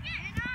again.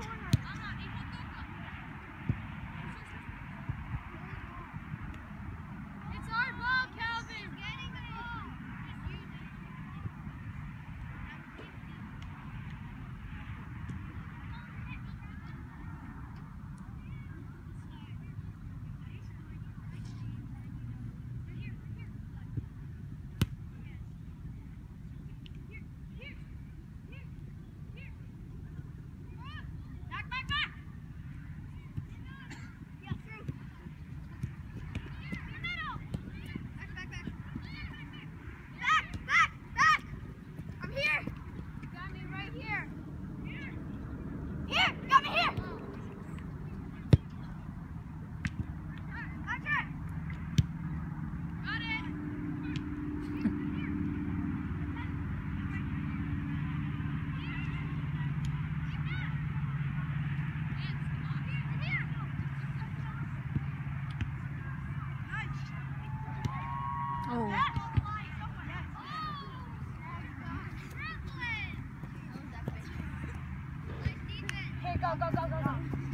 corner. 走走走走